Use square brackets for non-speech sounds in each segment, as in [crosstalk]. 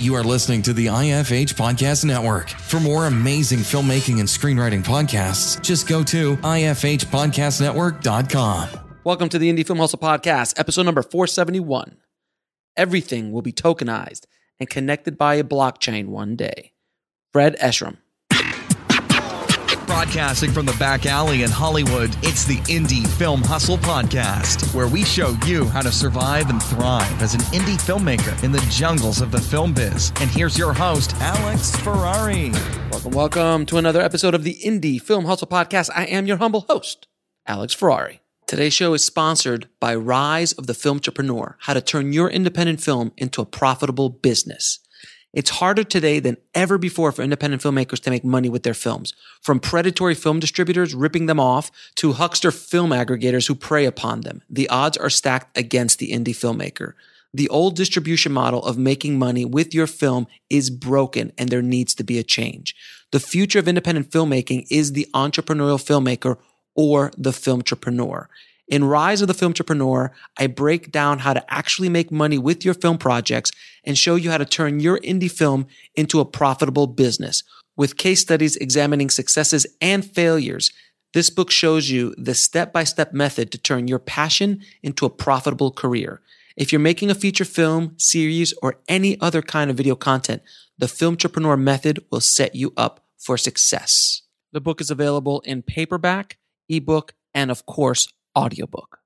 You are listening to the IFH Podcast Network. For more amazing filmmaking and screenwriting podcasts, just go to ifhpodcastnetwork.com. Welcome to the Indie Film Hustle Podcast, episode number 471. Everything will be tokenized and connected by a blockchain one day. Fred Ehrsam. Broadcasting from the back alley in Hollywood, it's the Indie Film Hustle Podcast, where we show you how to survive and thrive as an indie filmmaker in the jungles of the film biz. And here's your host, Alex Ferrari. Welcome, welcome to another episode of the Indie Film Hustle Podcast. I am your humble host, Alex Ferrari. Today's show is sponsored by Rise of the Film Entrepreneur, how to turn your independent film into a profitable business. It's harder today than ever before for independent filmmakers to make money with their films. From predatory film distributors ripping them off to huckster film aggregators who prey upon them, the odds are stacked against the indie filmmaker. The old distribution model of making money with your film is broken and there needs to be a change. The future of independent filmmaking is the entrepreneurial filmmaker or the film entrepreneur. In Rise of the Film Entrepreneur, I break down how to actually make money with your film projects and show you how to turn your indie film into a profitable business. With case studies examining successes and failures, this book shows you the step by step method to turn your passion into a profitable career. If you're making a feature film, series, or any other kind of video content, the Film Entrepreneur method will set you up for success. The book is available in paperback, ebook, and of course, audiobook.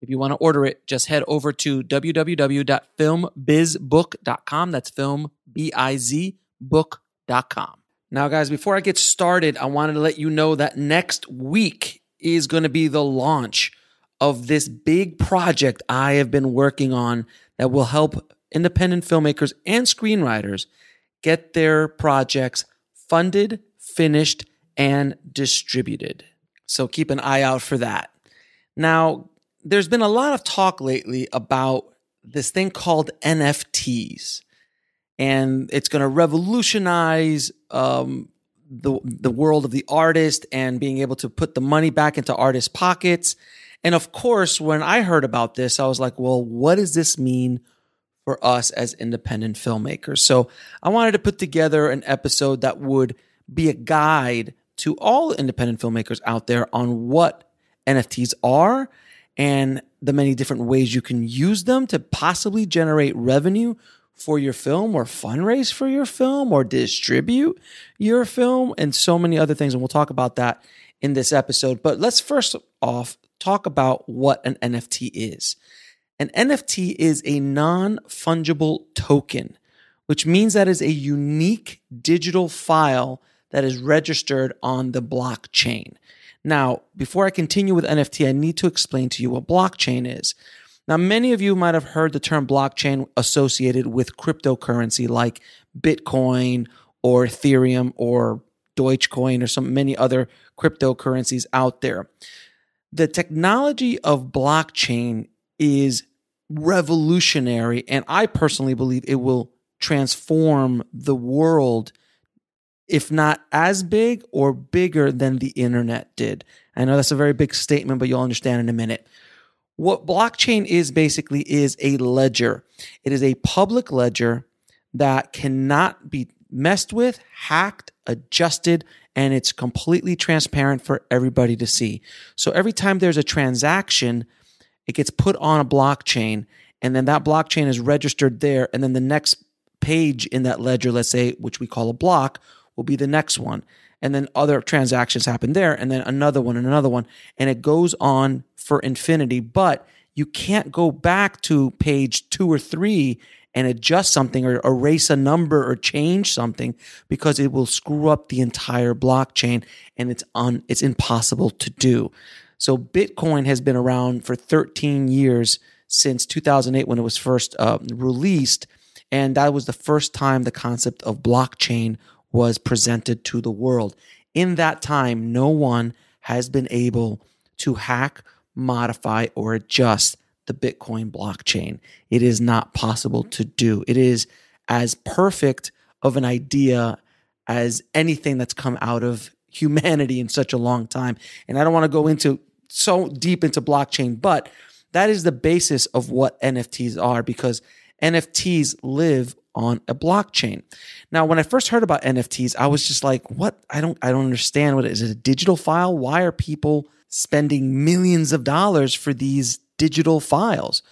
If you want to order it, just head over to www.filmbizbook.com. That's film, B-I-Z, book.com. Now, guys, before I get started, I wanted to let you know that next week is going to be the launch of this big project I have been working on that will help independent filmmakers and screenwriters get their projects funded, finished, and distributed. So keep an eye out for that. Now, there's been a lot of talk lately about this thing called NFTs, and it's going to revolutionize um, the the world of the artist and being able to put the money back into artists' pockets. And of course, when I heard about this, I was like, well, what does this mean for us as independent filmmakers? So I wanted to put together an episode that would be a guide to all independent filmmakers out there on what NFTs are and the many different ways you can use them to possibly generate revenue for your film or fundraise for your film or distribute your film and so many other things. And we'll talk about that in this episode. But let's first off talk about what an NFT is. An NFT is a non fungible token, which means that is a unique digital file that is registered on the blockchain. Now, before I continue with NFT, I need to explain to you what blockchain is. Now, many of you might have heard the term blockchain associated with cryptocurrency like Bitcoin or Ethereum or Dogecoin or some many other cryptocurrencies out there. The technology of blockchain is revolutionary, and I personally believe it will transform the world if not as big or bigger than the internet did. I know that's a very big statement, but you'll understand in a minute. What blockchain is basically is a ledger. It is a public ledger that cannot be messed with, hacked, adjusted, and it's completely transparent for everybody to see. So every time there's a transaction, it gets put on a blockchain, and then that blockchain is registered there, and then the next page in that ledger, let's say, which we call a block, will be the next one. And then other transactions happen there, and then another one and another one. And it goes on for infinity. But you can't go back to page two or three and adjust something or erase a number or change something because it will screw up the entire blockchain and it's un, it's impossible to do. So Bitcoin has been around for 13 years since 2008 when it was first uh, released. And that was the first time the concept of blockchain was presented to the world. In that time, no one has been able to hack, modify, or adjust the Bitcoin blockchain. It is not possible to do. It is as perfect of an idea as anything that's come out of [laughs] humanity in such a long time. And I don't want to go into so deep into blockchain, but that is the basis of what NFTs are because NFTs live on a blockchain. Now, when I first heard about NFTs, I was just like, what? I don't I don't understand what is. Is it a digital file? Why are people spending millions of dollars for these digital files?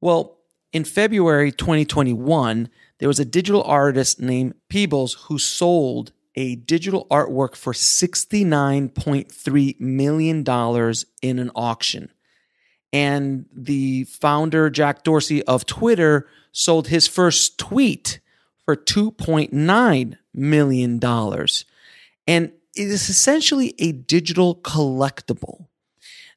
Well, in February 2021, there was a digital artist named Peebles who sold a digital artwork for $69.3 million in an auction. And the founder, Jack Dorsey of Twitter, sold his first tweet for $2.9 million. And it is essentially a digital collectible.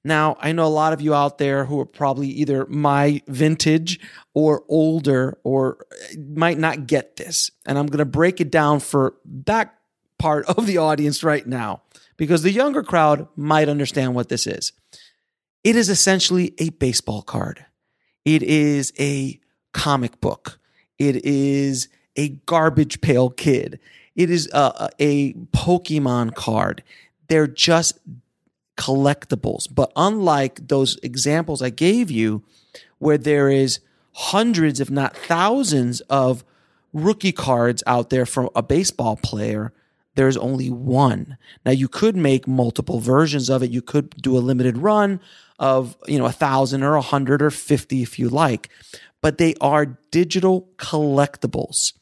Now, I know a lot of you out there who are probably either my vintage or older or uh, might not get this. And I'm going to break it down for that part of the audience right now because the younger crowd might understand what this is. It is essentially a baseball card. It is a comic book. It is a garbage pail kid. It is a, a Pokemon card. They're just collectibles. But unlike those examples I gave you, where there is hundreds, if not thousands, of rookie cards out there from a baseball player, there's only one. Now you could make multiple versions of it. You could do a limited run of, you know, a thousand or a hundred or 50 if you like, but they are digital collectibles.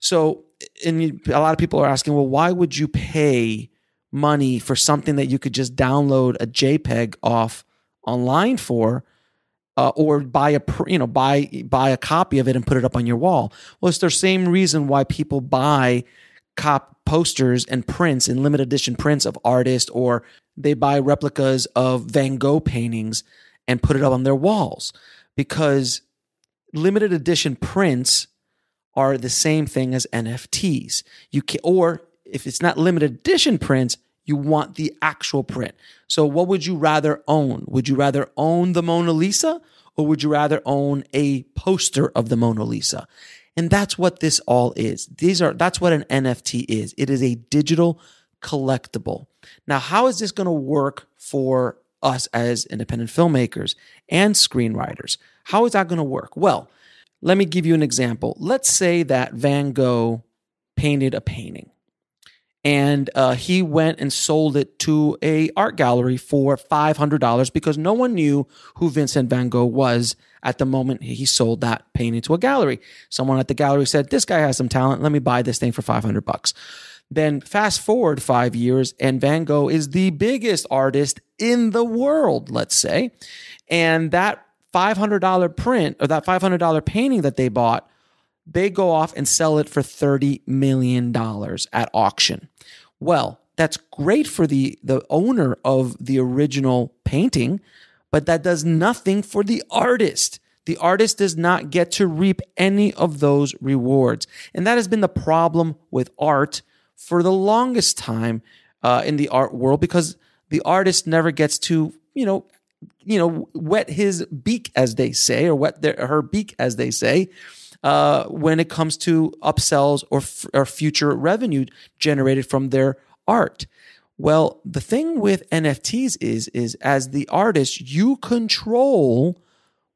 So, and a lot of people are asking, well, why would you pay money for something that you could just download a JPEG off online for? Uh, or buy a you know buy buy a copy of it and put it up on your wall. Well, it's the same reason why people buy cop posters and prints and limited edition prints of artists, or they buy replicas of Van Gogh paintings and put it up on their walls because limited edition prints are the same thing as NFTs. You can, or if it's not limited edition prints, you want the actual print. So, what would you rather own? Would you rather own the Mona Lisa or would you rather own a poster of the Mona Lisa? And that's what this all is. These are that's what an NFT is. It is a digital collectible. Now, how is this going to work for us as independent filmmakers and screenwriters? How is that going to work? Well, let me give you an example. Let's say that Van Gogh painted a painting and uh, he went and sold it to a art gallery for $500 because no one knew who Vincent van Gogh was at the moment he sold that painting to a gallery. Someone at the gallery said, "This guy has some talent. Let me buy this thing for 500 bucks." Then fast forward 5 years and Van Gogh is the biggest artist in the world, let's say. And that $500 print or that $500 painting that they bought they go off and sell it for $30 million at auction. Well, that's great for the, the owner of the original painting, but that does nothing for the artist. The artist does not get to reap any of those rewards. And that has been the problem with art for the longest time uh, in the art world because the artist never gets to, you know, you know, wet his beak, as they say, or wet their, her beak, as they say, uh, when it comes to upsells or, f- or future revenue generated from their art. Well, the thing with NFTs is, is as the artist, you control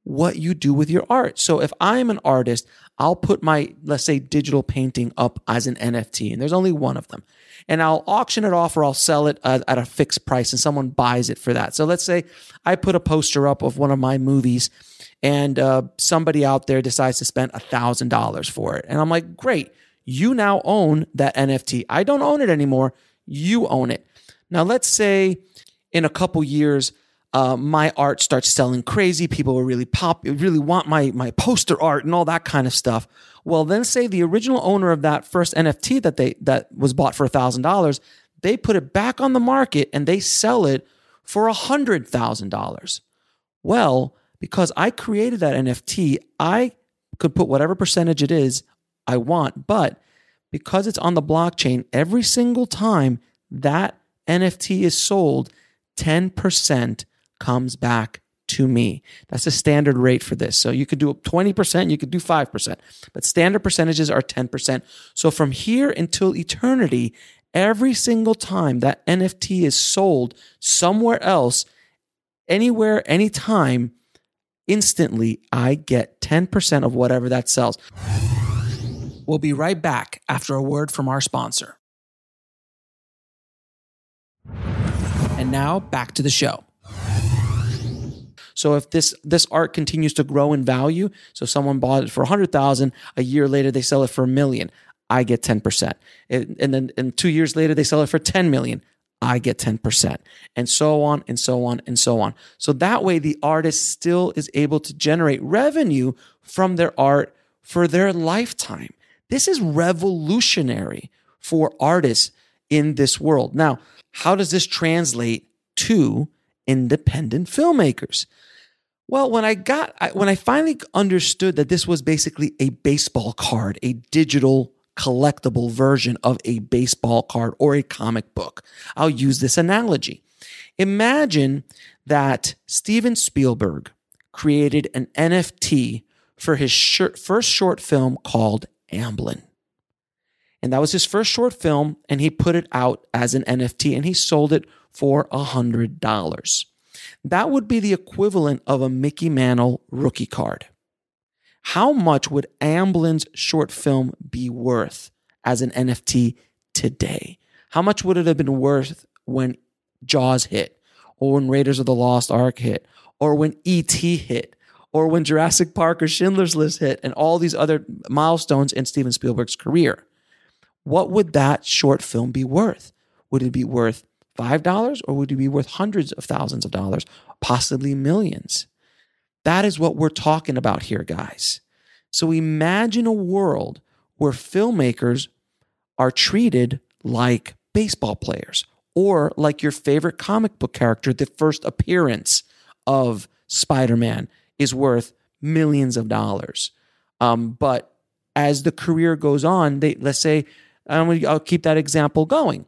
what you do with your art. So if I'm an artist, I'll put my, let's say, digital painting up as an NFT, and there's only one of them. And I'll auction it off or I'll sell it at, a fixed price and someone buys it for that. So let's say I put a poster up of one of my movies and uh, somebody out there decides to spend a thousand dollars for it. And I'm like, great, you now own that NFT. I don't own it anymore. You own it. Now, let's say in a couple years, uh, my art starts selling crazy. People will really pop, really want my my poster art and all that kind of stuff. Well, then say the original owner of that first NFT that they that was bought for thousand dollars, they put it back on the market and they sell it for hundred thousand dollars. Well, because I created that NFT, I could put whatever percentage it is I want, but because it's on the blockchain, every single time that NFT is sold, 10% comes back to me. That's a standard rate for this. So you could do 20%, you could do 5%, but standard percentages are 10%. So from here until eternity, every single time that NFT is sold somewhere else, anywhere, anytime, instantly I get 10% of whatever that sells. We'll be right back after a word from our sponsor. And now back to the show. So if this this art continues to grow in value, so someone bought it for 100,000, a year later they sell it for a million, I get 10%. And then and 2 years later they sell it for 10 million, I get 10%. And so on and so on and so on. So that way the artist still is able to generate revenue from their art for their lifetime. This is revolutionary for artists in this world. Now, how does this translate to independent filmmakers? Well, when I got, when I finally understood that this was basically a baseball card, a digital collectible version of a baseball card or a comic book, I'll use this analogy. Imagine that Steven Spielberg created an NFT for his first short film called Amblin. And that was his first short film, and he put it out as an NFT and he sold it for a $100. That would be the equivalent of a Mickey Mantle rookie card. How much would Amblin's short film be worth as an NFT today? How much would it have been worth when Jaws hit, or when Raiders of the Lost Ark hit, or when E.T. hit, or when Jurassic Park or Schindler's List hit, and all these other milestones in Steven Spielberg's career? What would that short film be worth? Would it be worth $5 or would it be worth hundreds of thousands of dollars, possibly millions? That is what we're talking about here, guys. So imagine a world where filmmakers are treated like baseball players or like your favorite comic book character. The first appearance of Spider Man is worth millions of dollars. Um, but as the career goes on, they let's say I'll keep that example going.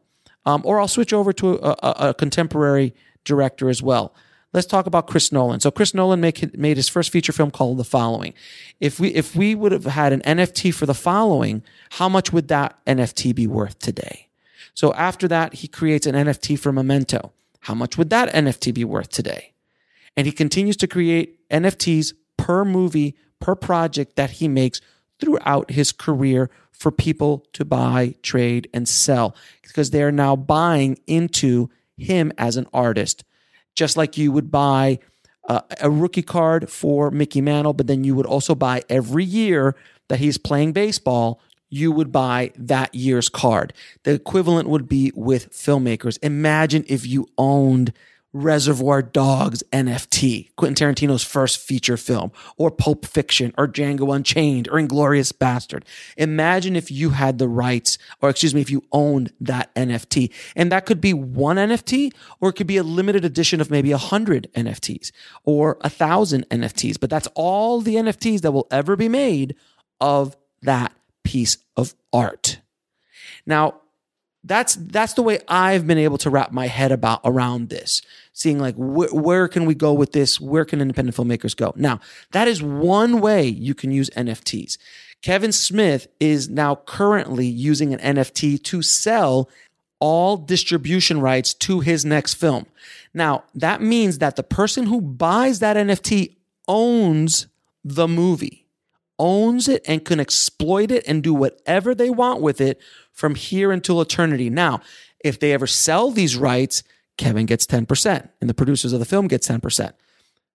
Um, or I'll switch over to a, a, a, contemporary director as well. Let's talk about Chris Nolan. So Chris Nolan make, made his first feature film called The Following. If we if we would have had an NFT for The Following, how much would that NFT be worth today? So after that, he creates an NFT for Memento. How much would that NFT be worth today? And he continues to create NFTs per movie, per project that he makes throughout his career for people to buy, trade, and sell because they're now buying into him as an artist. Just like you would buy uh, a rookie card for Mickey Mantle, but then you would also buy every year that he's playing baseball, you would buy that year's card. The equivalent would be with filmmakers. Imagine if you owned Reservoir Dogs NFT, Quentin Tarantino's first feature film, or Pulp Fiction, or Django Unchained, or Inglorious Bastard. Imagine if you had the rights, or excuse me, if you owned that NFT. And that could be one NFT, or it could be a limited edition of maybe a hundred NFTs, or a thousand NFTs. But that's all the NFTs that will ever be made of that piece of art. Now, that's that's the way I've been able to wrap my head about around this, seeing like wh- where can we go with this? Where can independent filmmakers go? Now, that is one way you can use NFTs. Kevin Smith is now currently using an NFT to sell all distribution rights to his next film. Now, that means that the person who buys that NFT owns the movie, owns it and can exploit it and do whatever they want with it from here until eternity. Now, if they ever sell these rights, Kevin gets 10% and the producers of the film gets 10%.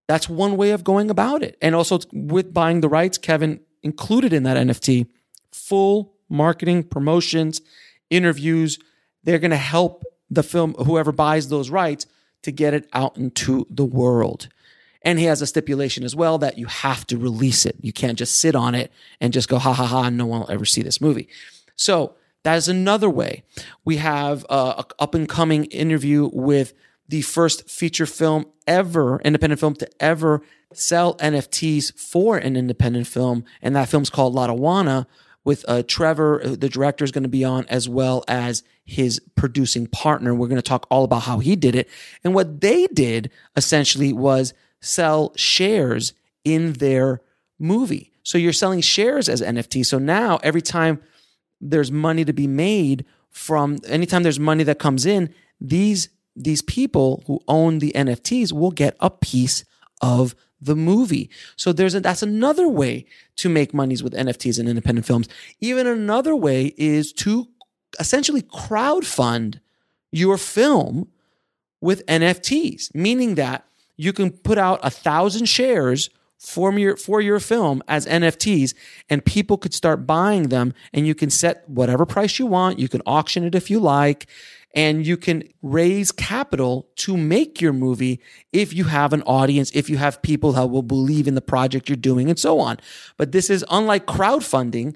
That's one way of going about it. And also with buying the rights, Kevin included in that NFT full marketing, promotions, interviews. They're going to help the film, whoever buys those rights, to get it out into the world. And he has a stipulation as well that you have to release it. You can't just sit on it and just go, ha ha ha, no one will ever see this movie. So that is another way. We have a up and coming interview with the first feature film ever, independent film to ever sell NFTs for an independent film. And that film's called Lotawana with uh, Trevor, uh, the director, is going to be on, as well as his producing partner. We're going to talk all about how he did it. And what they did essentially was sell shares in their movie. So you're selling shares as NFT. So now every time there's money to be made from anytime there's money that comes in, these these people who own the NFTs will get a piece of the movie. So there's a, that's another way to make monies with NFTs and independent films. Even another way is to essentially crowdfund your film with NFTs, meaning that you can put out a thousand shares for your for your film as NFTs and people could start buying them and you can set whatever price you want. You can auction it if you like and you can raise capital to make your movie if you have an audience if you have people that will believe in the project you're doing and so on. But this is unlike crowdfunding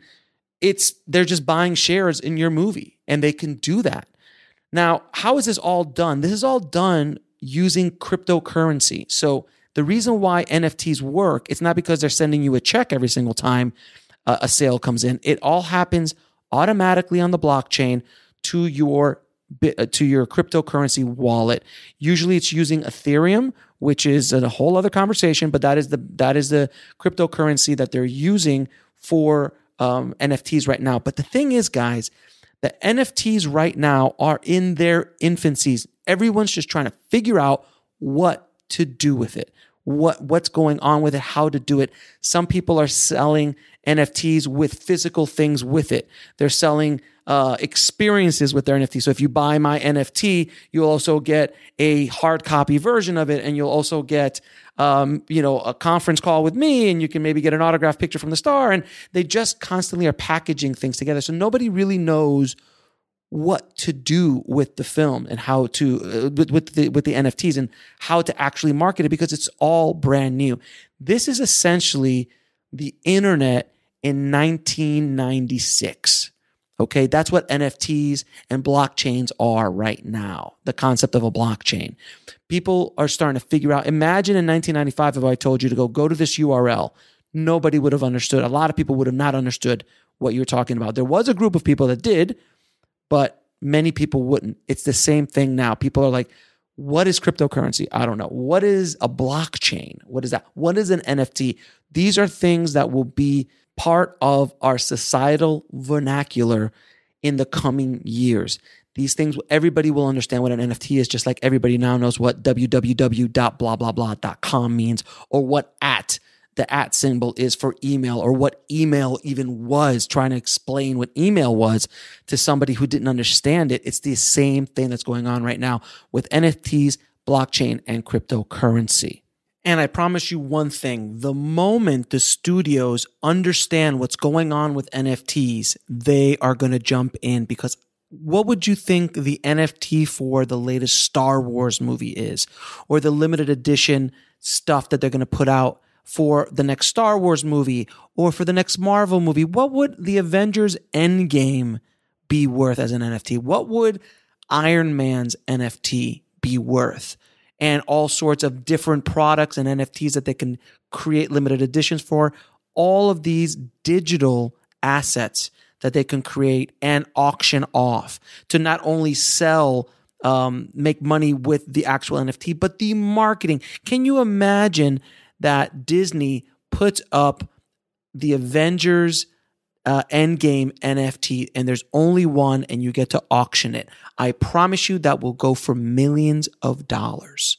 it's they're just buying shares in your movie and they can do that. Now how is this all done? This is all done using cryptocurrency. So the reason why NFTs work, it's not because they're sending you a check every single time uh, a sale comes in. It all happens automatically on the blockchain to your uh, to your cryptocurrency wallet. Usually it's using Ethereum, which is a whole other conversation, but that is the that is the cryptocurrency that they're using for um, NFTs right now. But the thing is, guys, the NFTs right now are in their infancies. Everyone's just trying to figure out what to do with it what what's going on with it, how to do it. Some people are selling NFTs with physical things with it. They're selling uh, experiences with their NFT. So if you buy my NFT, you'll also get a hard copy version of it, and you'll also get um, you know a conference call with me, and you can maybe get an autograph picture from the star. And they just constantly are packaging things together. So nobody really knows what to do with the film and how to uh, with, with the with the NFTs and how to actually market it because it's all brand new. This is essentially the internet in 1996. Okay, that's what NFTs and blockchains are right now. The concept of a blockchain. People are starting to figure out. Imagine in 1995 if I told you to go go to this URL, nobody would have understood. A lot of people would have not understood what you were talking about. There was a group of people that did, but many people wouldn't. It's the same thing now. People are like, what is cryptocurrency? I don't know. What is a blockchain? What is that? What is an NFT? These are things that will be part of our societal vernacular in the coming years. These things, everybody will understand what an NFT is, just like everybody now knows what www.blahblahblah.com means or what at the at symbol is for email or what email even was, trying to explain what email was to somebody who didn't understand it. It's the same thing that's going on right now with NFTs, blockchain, and cryptocurrency. And I promise you one thing the moment the studios understand what's going on with NFTs, they are going to jump in because what would you think the NFT for the latest Star Wars movie is or the limited edition stuff that they're going to put out for the next Star Wars movie or for the next Marvel movie, what would the Avengers Endgame be worth as an NFT? What would Iron Man's NFT be worth? And all sorts of different products and NFTs that they can create limited editions for. All of these digital assets that they can create and auction off to not only sell um, make money with the actual NFT, but the marketing. Can you imagine that Disney puts up the Avengers uh, Endgame NFT, and there's only one, and you get to auction it. I promise you that will go for millions of dollars.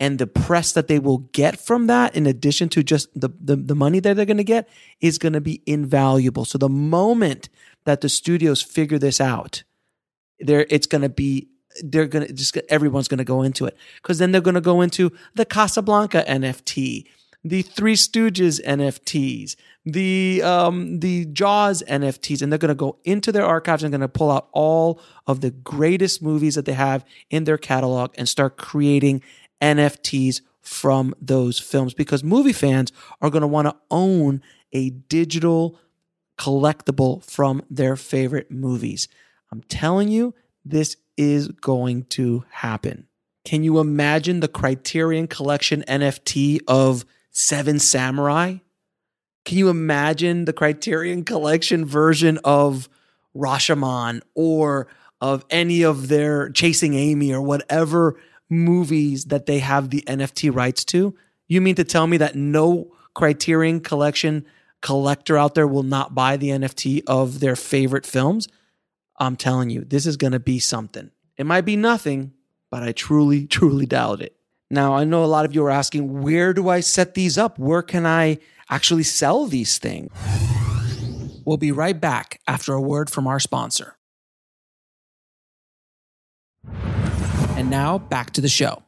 And the press that they will get from that, in addition to just the, the, the money that they're going to get, is going to be invaluable. So the moment that the studios figure this out, there it's going to be they're gonna just everyone's gonna go into it because then they're gonna go into the Casablanca NFT, the Three Stooges NFTs, the um, the Jaws NFTs, and they're gonna go into their archives and gonna pull out all of the greatest movies that they have in their catalog and start creating NFTs from those films because movie fans are gonna want to own a digital collectible from their favorite movies. I'm telling you, this is going to happen. Can you imagine the Criterion Collection NFT of Seven Samurai? Can you imagine the Criterion Collection version of Rashomon or of any of their Chasing Amy or whatever movies that they have the NFT rights to? You mean to tell me that no Criterion Collection collector out there will not buy the NFT of their favorite films? I'm telling you, this is going to be something. It might be nothing, but I truly, [laughs] truly doubt it. Now, I know a lot of you are asking, where do I set these up? Where can I actually sell these things? We'll be right back after a word from our sponsor. And now back to the show.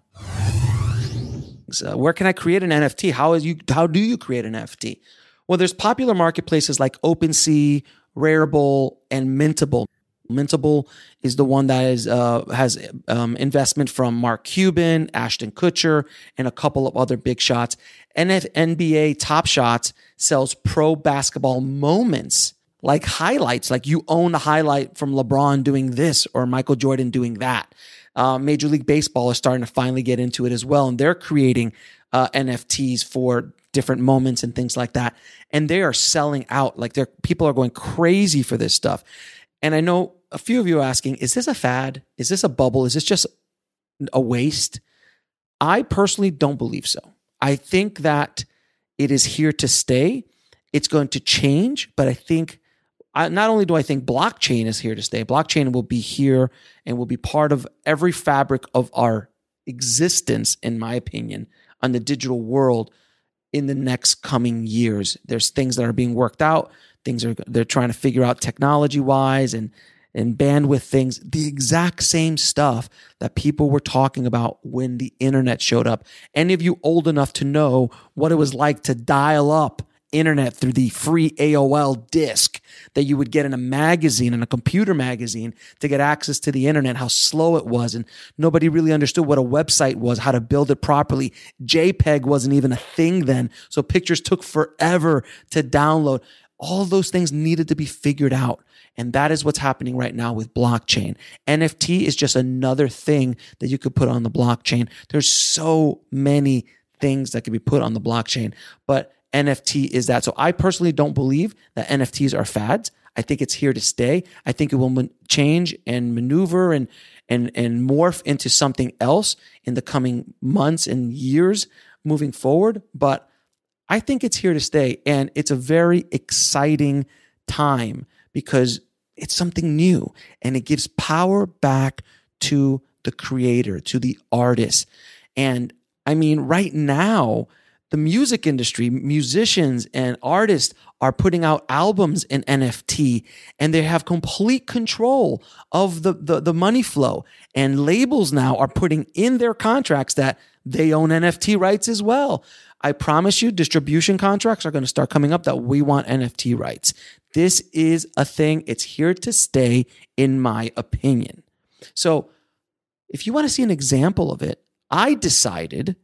So where can I create an NFT? How is you how do you create an NFT? Well, there's popular marketplaces like OpenSea, Rarible, and Mintable. Mintable is the one that is uh, has um, investment from Mark Cuban, Ashton Kutcher, and a couple of other big shots. NF- NBA Top Shots sells pro basketball moments like highlights, like you own a highlight from LeBron doing this or Michael Jordan doing that. Uh, Major League Baseball is starting to finally get into it as well, and they're creating uh, NFTs for different moments and things like that. And they are selling out. Like, people are going crazy for this stuff. And I know a few of you are asking, is this a fad? Is this a bubble? Is this just a waste? I personally don't believe so. I think that it is here to stay. It's going to change, but I think not only do I think blockchain is here to stay, blockchain will be here and will be part of every fabric of our existence, in my opinion, on the digital world in the next coming years. There's things that are being worked out. Things are they're trying to figure out technology wise and and bandwidth things, the exact same stuff that people were talking about when the internet showed up. Any of you old enough to know what it was like to dial up internet through the free AOL disk that you would get in a magazine, in a computer magazine, to get access to the internet, how slow it was. And nobody really understood what a website was, how to build it properly. JPEG wasn't even a thing then. So pictures took forever to download. All those things needed to be figured out. And that is what's happening right now with blockchain. NFT is just another thing that you could put on the blockchain. There's so many things that could be put on the blockchain, but NFT is that. So I personally don't believe that NFTs are fads. I think it's here to stay. I think it will change and maneuver and and and morph into something else in the coming months and years moving forward, but I think it's here to stay and it's a very exciting time because it's something new and it gives power back to the creator, to the artist. And I mean, right now, the music industry, musicians and artists are putting out albums in NFT and they have complete control of the, the, the, money flow. And labels now are putting in their contracts that they own NFT rights as well. I promise you, distribution contracts are going to start coming up that we want NFT rights. This is a thing, it's here to stay, in my opinion. So, if you want to see an example of it, I decided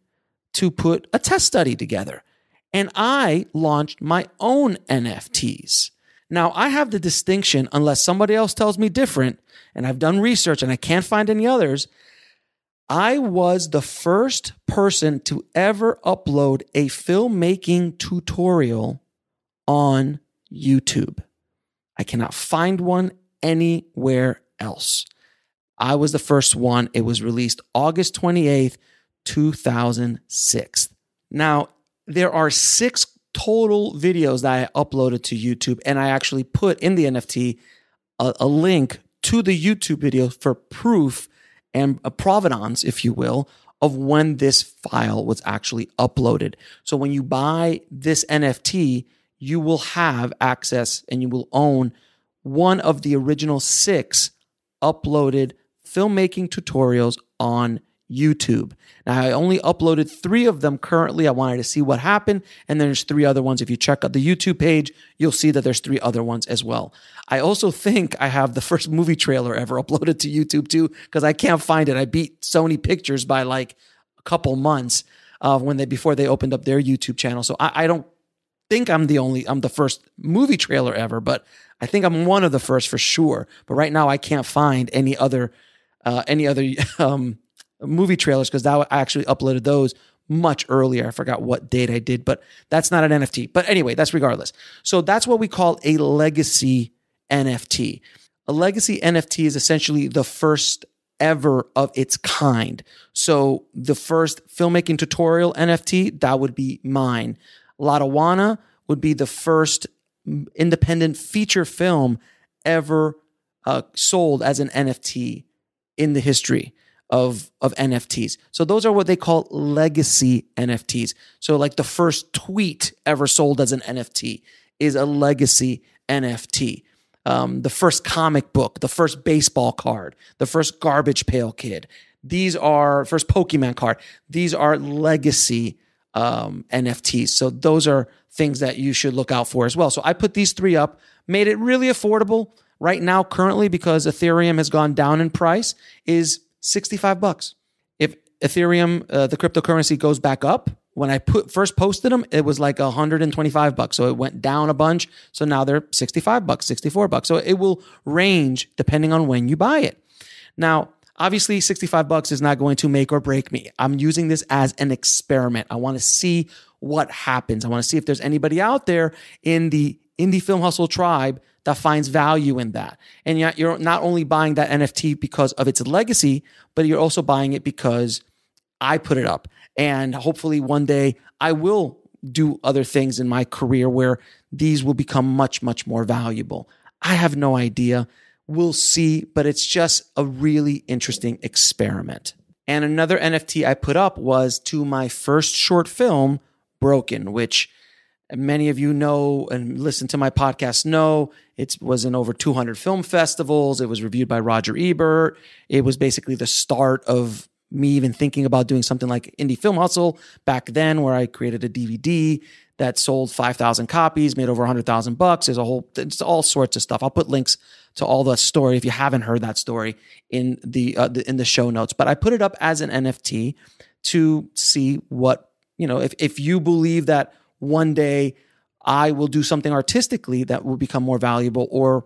to put a test study together. And I launched my own NFTs. Now, I have the distinction, unless somebody else tells me different, and I've done research and I can't find any others. I was the first person to ever upload a filmmaking tutorial on YouTube. I cannot find one anywhere else. I was the first one. It was released August 28th, 2006. Now, there are six total videos that I uploaded to YouTube, and I actually put in the NFT a, a link to the YouTube video for proof and a provenance, if you will, of when this file was actually uploaded. So when you buy this NFT, you will have access and you will own one of the original six uploaded filmmaking tutorials on YouTube. Now, I only uploaded three of them currently. I wanted to see what happened. And there's three other ones. If you check out the YouTube page, you'll see that there's three other ones as well. I also think I have the first movie trailer ever [laughs] uploaded to YouTube too, because I can't find it. I beat Sony Pictures by like a couple months uh, when they before they opened up their YouTube channel. So I, I don't think I'm the only, I'm the first movie trailer ever, but I think I'm one of the first for sure. But right now I can't find any other, uh, any other, [laughs] um, movie trailers because that I actually uploaded those much earlier. I forgot what date I did, but that's not an NFT. But anyway, that's regardless. So that's what we call a legacy NFT. A legacy NFT is essentially the first ever of its kind. So the first filmmaking tutorial NFT, that would be mine. Lotawana would be the first independent feature film ever uh, sold as an NFT in the history of of NFTs. So those are what they call legacy NFTs. So like the first tweet ever sold as an NFT is a legacy NFT. Um, the first comic book, the first baseball card, the first garbage pail kid. These are first Pokemon card. These are legacy um, NFTs. So those are things that you should look out for as well. So I put these three up, made it really affordable. Right now, currently, because Ethereum has gone down in price, is 65 bucks. If Ethereum, uh, the cryptocurrency, goes back up, when I put first posted them, it was like 125 bucks. So it went down a bunch. So now they're 65 bucks, 64 bucks. So it will range depending on when you buy it. Now, obviously 65 bucks is not going to make or break me. I'm using this as an experiment. I want to see what happens. I want to see if there's anybody out there in the indie film hustle tribe that finds value in that. And yet you're not only buying that NFT because of its legacy, but you're also buying it because I put it up. And hopefully one day I will do other things in my career where these will become much, much more valuable. I have no idea. We'll see, but it's just a really interesting experiment. And another NFT I put up was to my first short film, Broken, which many of you know and listen to my podcast know it was in over 200 film festivals. It was reviewed by Roger Ebert. It was basically the start of me even thinking about doing something like Indie Film Hustle back then, where I created a DVD that sold 5,000 copies, made over 100,000 bucks. There's a whole, it's all sorts of stuff. I'll put links to all the story if you haven't heard that story in the, uh, the in the show notes. But I put it up as an NFT to see what you know. If if you believe that one day I will do something artistically that will become more valuable, or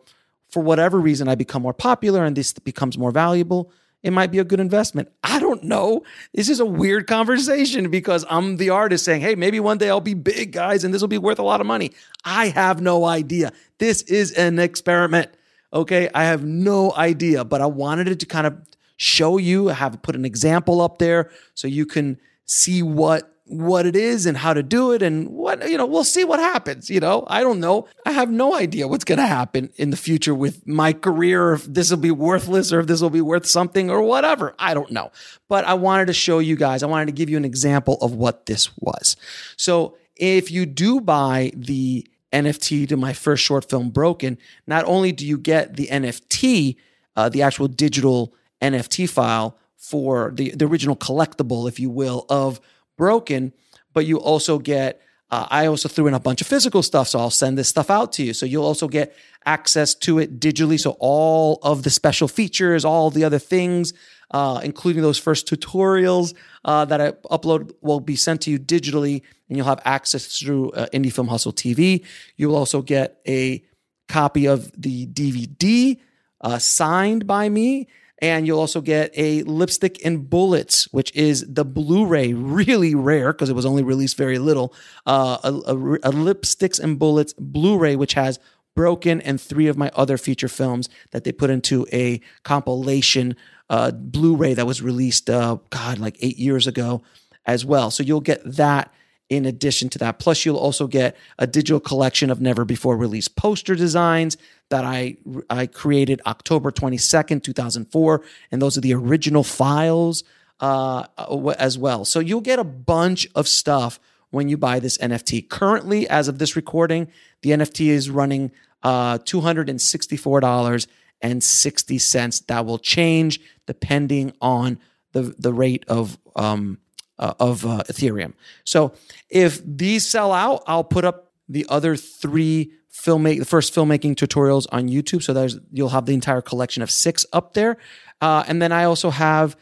for whatever reason I become more popular and this becomes more valuable, it might be a good investment. I don't know. This is a weird conversation because I'm the artist saying, hey, maybe one day I'll be big, guys, and this will be worth a lot of money. I have no idea. This is an experiment. Okay. I have no idea, but I wanted it to kind of show you, I have put an example up there so you can see what what it is and how to do it and what you know we'll see what happens you know? I don't know. I have no idea what's going to happen in the future with my career if this will be worthless or if this will be worth something or whatever. I don't know. But i wanted to show you guys i wanted to give you an example of what this was. So if you do buy the nft to my first short film broken not only do you get the nft uh, the actual digital nft file for the, the original collectible if you will of broken, but you also get uh, I also threw in a bunch of physical stuff, so I'll send this stuff out to you. So you'll also get access to it digitally. So all of the special features, all the other things, uh, including those first tutorials uh, that I upload, will be sent to you digitally, and you'll have access through uh, Indie Film Hustle TV. You'll also get a copy of the DVD uh, signed by me and you'll also get a lipstick and bullets, which is the Blu-ray, really rare because it was only released very little. Uh, a, a, a lipsticks and bullets Blu-ray, which has Broken and three of my other feature films that they put into a compilation uh, Blu-ray that was released, uh, God, like eight years ago as well. So you'll get that in addition to that. Plus, you'll also get a digital collection of never before released poster designs that I I created October 22nd, 2004, and those are the original files uh, as well. So you'll get a bunch of stuff when you buy this NFT. Currently, as of this recording, the NFT is running uh, $264.60. That will change depending on the the rate of um, uh, of uh, Ethereum. So if these sell out, I'll put up the other three filmmake the first filmmaking tutorials on YouTube. So there's you'll have the entire collection of six up there, uh, and then I also have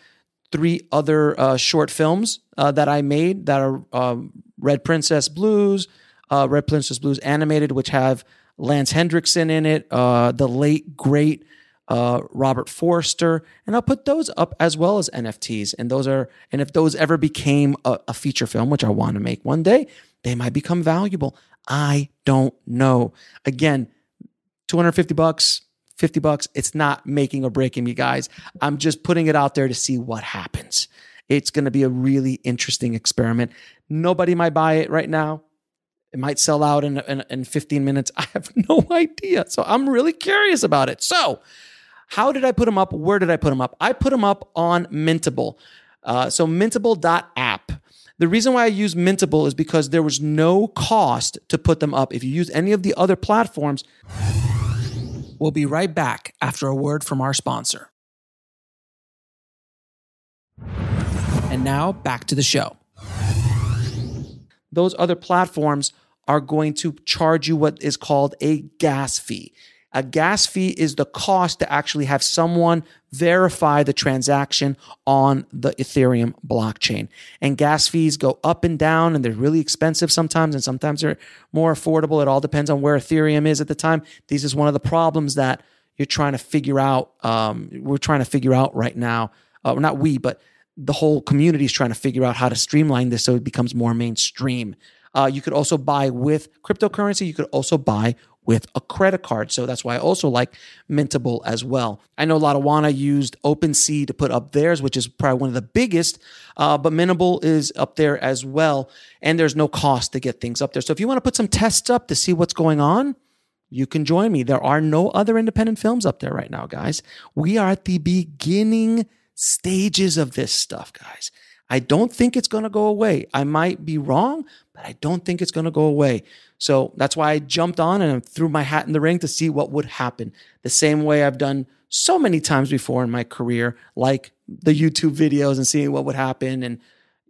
three other uh, short films uh, that I made that are um, Red Princess Blues, uh, Red Princess Blues animated, which have Lance Henriksen in it, the late great uh, Robert Forster, and I'll put those up as well as NFTs. And those are, and if those ever became a, a feature film, which I want to make one day, they might become valuable. I don't know. Again, 250 bucks, 50 bucks, it's not making or breaking me, guys. I'm just putting it out there to see what happens. It's going to be a really interesting experiment. Nobody might buy it right now. It might sell out in, in, in 15 minutes. [laughs] I have no idea. So I'm really curious about it. So How did I put them up? Where did I put them up? I put them up on Mintable. Uh, so mintable.app. The reason why I use Mintable is because there was no cost to put them up. If you use any of the other platforms, we'll be right back after a word from our sponsor. And now back to the show. Those other platforms are going to charge you what is called a gas fee. A gas fee is the cost to actually have someone verify the transaction on the Ethereum blockchain. And gas fees go up and down, and they're really expensive sometimes, and sometimes they're more affordable. It all depends on where Ethereum is at the time. This is one of the problems that you're trying to figure out. Um, we're trying to figure out right now. Uh, not we, but the whole community is trying to figure out how to streamline this so it becomes more mainstream. Uh, you could also buy with cryptocurrency. You could also buy with a credit card. So that's why I also like Mintable as well. I know Lotawana used OpenSea to put up theirs, which is probably one of the biggest, uh, but Mintable is up there as well. And there's no cost to get things up there. So if you want to put some tests up to see what's going on, you can join me. There are no other independent films up there right now, guys. We are at the beginning stages of this stuff, guys. I don't think it's going to go away. I might be wrong, but I don't think it's going to go away. So that's why I jumped on and threw my hat in the ring to see what would happen. The same way I've done so many times before in my career, like the YouTube videos and seeing what would happen. And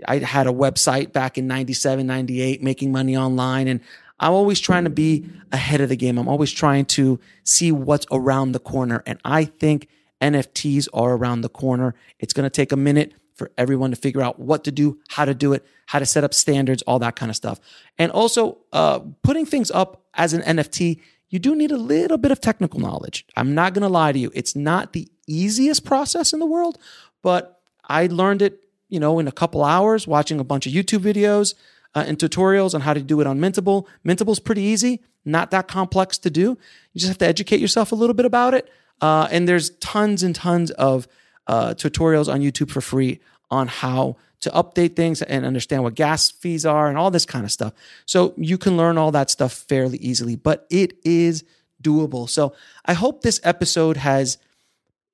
I had a website back in 97, 98, making money online. And I'm always trying to be ahead of the game. I'm always trying to see what's around the corner. And I think NFTs are around the corner. It's going to take a minute for everyone to figure out what to do, how to do it, how to set up standards, all that kind of stuff. And also, uh, putting things up as an NFT, you do need a little bit of technical knowledge. I'm not going to lie to you. It's not the easiest process in the world, but I learned it, you know, in a couple hours watching a bunch of YouTube videos uh, and tutorials on how to do it on Mintable. Mintable's pretty easy, not that complex to do. You just have to educate yourself a little bit about it. Uh, and there's tons and tons of uh, tutorials on YouTube for free on how to update things and understand what gas fees are and all this kind of stuff. So you can learn all that stuff fairly easily, but it is doable. So I hope this episode has,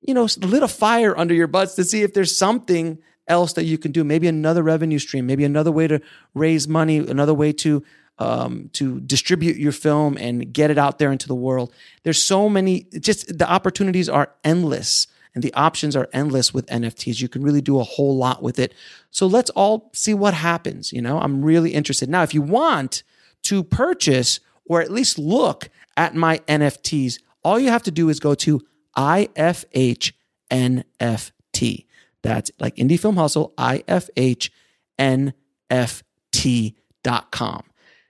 you know, lit a fire under your butts to see if there's something else that you can do. Maybe another revenue stream, maybe another way to raise money, another way to um, to distribute your film and get it out there into the world. There's so many, just the opportunities are endless and the options are endless with NFTs. You can really do a whole lot with it. So let's all see what happens. You know, I'm really interested. Now, if you want to purchase or at least look at my NFTs, all you have to do is go to IFH NFT. That's like Indie Film Hustle, IFHNFT.com.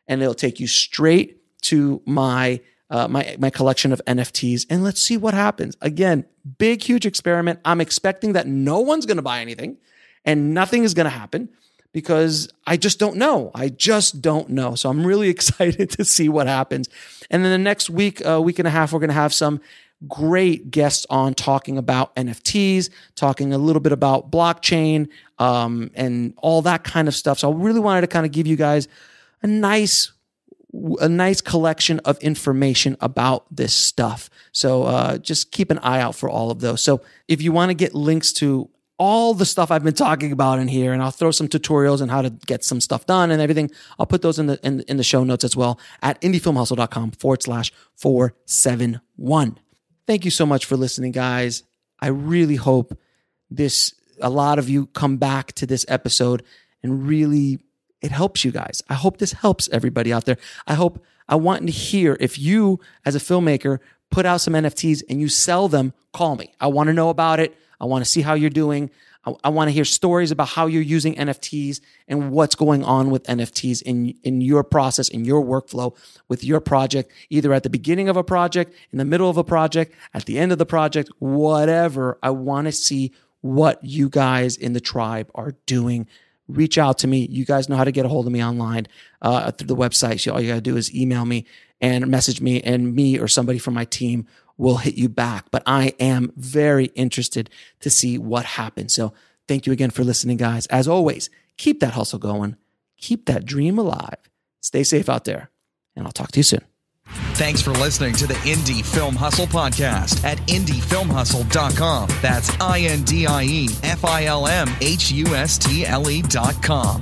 And it'll take you straight to my uh, my my collection of NFTs, and let's see what happens. Again, big huge experiment. I'm expecting that no one's going to buy anything, and nothing is going to happen because I just don't know. I just don't know. So I'm really [laughs] excited to see what happens. And then the next week, uh, week and a half, we're going to have some great guests on talking about NFTs, talking a little bit about blockchain, um, and all that kind of stuff. So I really wanted to kind of give you guys a nice a nice collection of information about this stuff. So uh, just keep an eye out for all of those. So if you want to get links to all the stuff I've been talking about in here, and I'll throw some tutorials on how to get some stuff done and everything. I'll put those in the in, in the show notes as well at indiefilmhustle.com forward slash four seven one. Thank you so much for listening, guys. I really hope this a lot of you come back to this episode and really it helps you guys. I hope this helps everybody out there. I hope I want to hear if you, as a filmmaker, put out some NFTs and you sell them, call me. I want to know about it. I want to see how you're doing. I, I want to hear stories about how you're using NFTs and what's going on with NFTs in, in your process, in your workflow with your project, either at the beginning of a project, in the middle of a project, at the end of the project, whatever. I want to see what you guys in the tribe are doing reach out to me. You guys know how to get a hold of me online uh, through the website. So all you got to do is email me and message me, and me or somebody from my team will hit you back. But I am very interested to see what happens. So thank you again for listening, guys. As always, keep that hustle going, keep that dream alive. Stay safe out there, and I'll talk to you soon. Thanks for listening to the Indie Film Hustle podcast at indiefilmhustle.com. That's I N D I E F I L M H U S T L E.com.